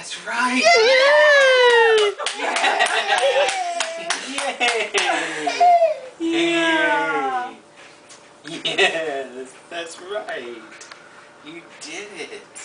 That's right. Yay! Yeah. Yay! Yes, that's right. You did it.